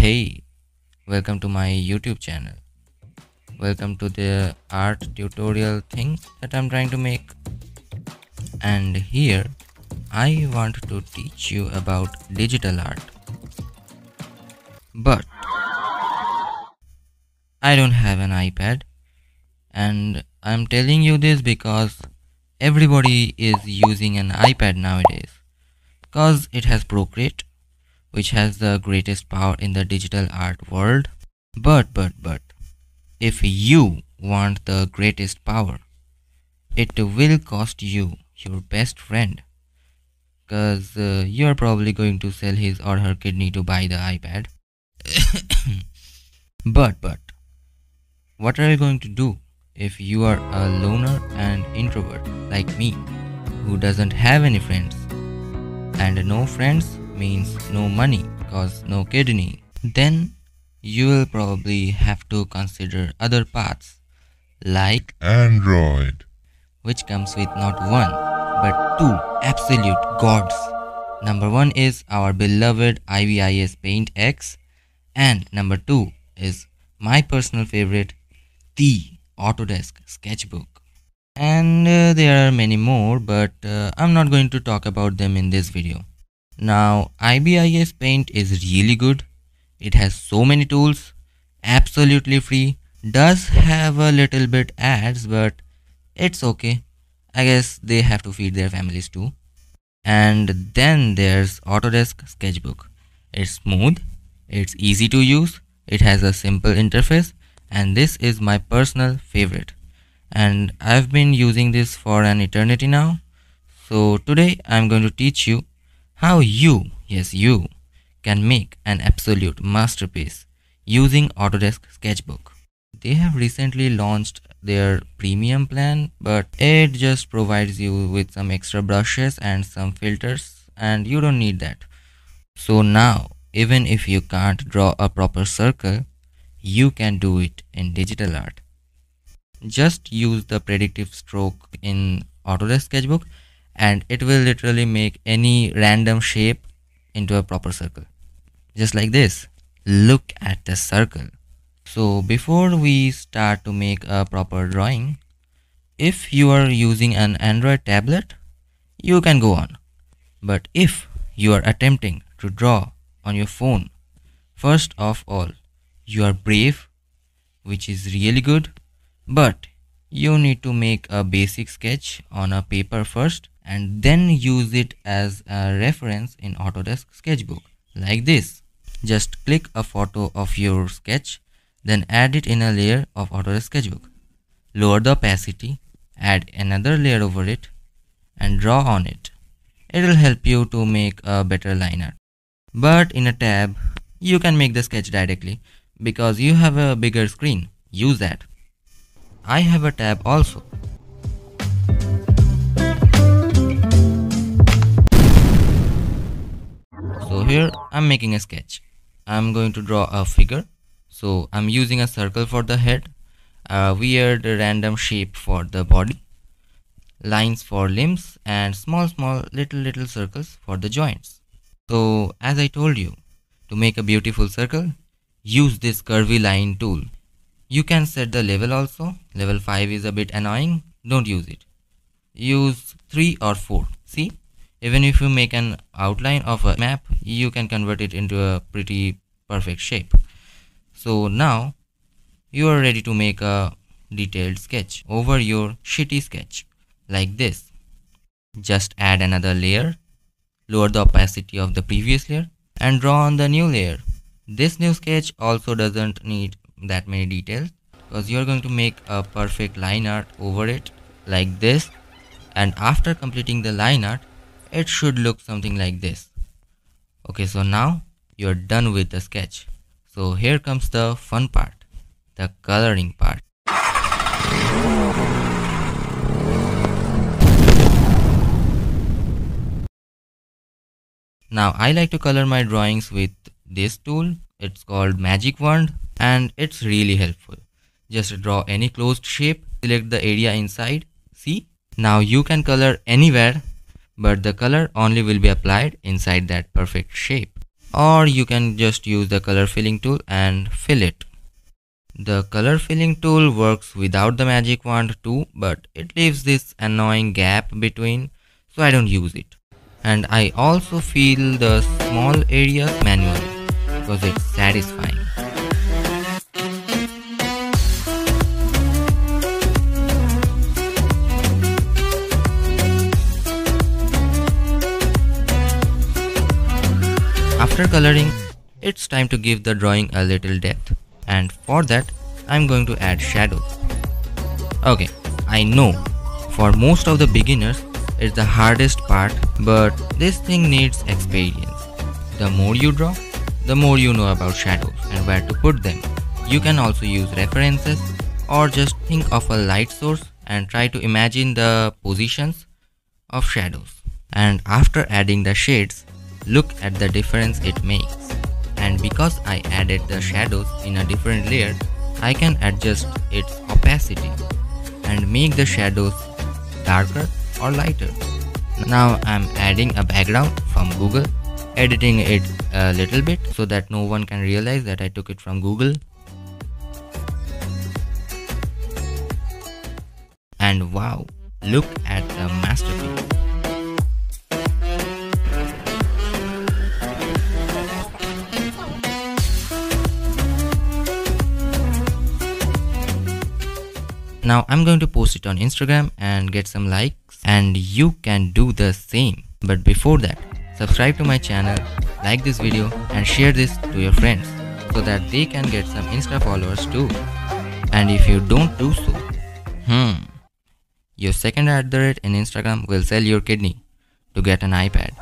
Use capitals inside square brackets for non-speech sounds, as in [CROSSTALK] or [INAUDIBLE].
Hey, welcome to my YouTube channel. Welcome to the art tutorial thing that I'm trying to make. And here I want to teach you about digital art. But I don't have an iPad and I'm telling you this because everybody is using an iPad nowadays because it has Procreate which has the greatest power in the digital art world. But, but, but, if you want the greatest power, it will cost you your best friend. Because uh, you're probably going to sell his or her kidney to buy the iPad. [COUGHS] but, but, what are you going to do if you are a loner and introvert like me, who doesn't have any friends? And no friends means no money cause no kidney. Then you will probably have to consider other paths like Android. which comes with not one but two absolute gods. Number one is our beloved IBIS Paint X and number two is my personal favorite the Autodesk Sketchbook. And uh, there are many more but uh, I'm not going to talk about them in this video. Now IBIS Paint is really good. It has so many tools, absolutely free, does have a little bit ads but it's okay. I guess they have to feed their families too. And then there's Autodesk Sketchbook. It's smooth, it's easy to use, it has a simple interface and this is my personal favorite. And I've been using this for an eternity now. So today I'm going to teach you how you, yes you, can make an absolute masterpiece using Autodesk Sketchbook. They have recently launched their premium plan, but it just provides you with some extra brushes and some filters, and you don't need that. So now, even if you can't draw a proper circle, you can do it in digital art. Just use the predictive stroke in Autodesk Sketchbook and it will literally make any random shape into a proper circle. Just like this. Look at the circle. So before we start to make a proper drawing if you are using an android tablet you can go on. But if you are attempting to draw on your phone first of all you are brave which is really good but you need to make a basic sketch on a paper first and then use it as a reference in Autodesk Sketchbook like this. Just click a photo of your sketch then add it in a layer of Autodesk Sketchbook. Lower the opacity, add another layer over it and draw on it. It will help you to make a better line art. But in a tab, you can make the sketch directly because you have a bigger screen. Use that. I have a tab also. Here I'm making a sketch. I'm going to draw a figure. So I'm using a circle for the head, a weird random shape for the body, lines for limbs and small small little little circles for the joints. So as I told you, to make a beautiful circle, use this curvy line tool. You can set the level also. Level 5 is a bit annoying. Don't use it. Use 3 or 4. See? Even if you make an outline of a map, you can convert it into a pretty perfect shape. So now you are ready to make a detailed sketch over your shitty sketch like this. Just add another layer, lower the opacity of the previous layer and draw on the new layer. This new sketch also doesn't need that many details because you're going to make a perfect line art over it like this and after completing the line art it should look something like this. Okay so now you're done with the sketch. So here comes the fun part the coloring part. Now i like to color my drawings with this tool. It's called magic wand and it's really helpful. Just draw any closed shape select the area inside. See? Now you can color anywhere but the color only will be applied inside that perfect shape. or you can just use the color filling tool and fill it. The color filling tool works without the magic wand too but it leaves this annoying gap between so I don't use it. And I also fill the small areas manually because it's satisfying. After coloring, it's time to give the drawing a little depth and for that I'm going to add shadows. Okay, I know for most of the beginners it's the hardest part but this thing needs experience. The more you draw, the more you know about shadows and where to put them. You can also use references or just think of a light source and try to imagine the positions of shadows. And after adding the shades, Look at the difference it makes. And because I added the shadows in a different layer, I can adjust its opacity and make the shadows darker or lighter. Now I'm adding a background from Google, editing it a little bit so that no one can realize that I took it from Google. And wow, look at the Now I'm going to post it on Instagram and get some likes and you can do the same. But before that, subscribe to my channel, like this video and share this to your friends so that they can get some Insta followers too. And if you don't do so, hmm, your second at the rate in Instagram will sell your kidney to get an iPad.